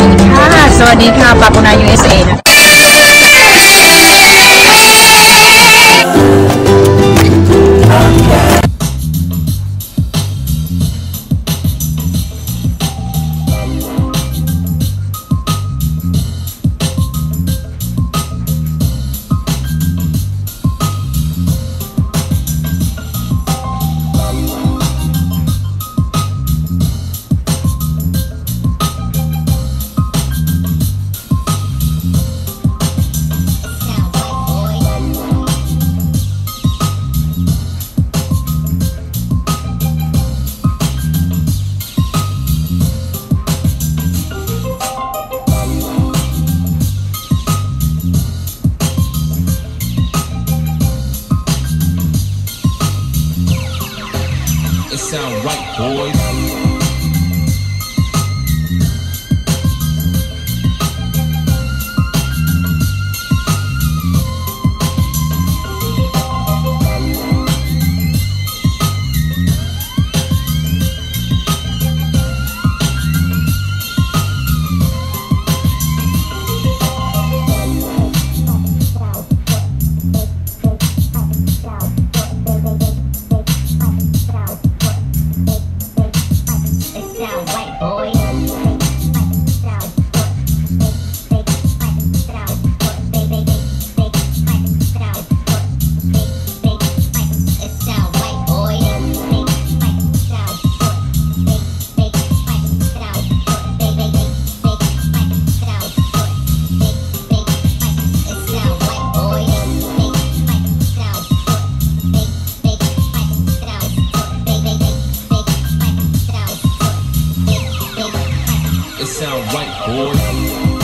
ค่ะ สวัสดีค่ะปาปุนา USA นะ It sound right, boys. It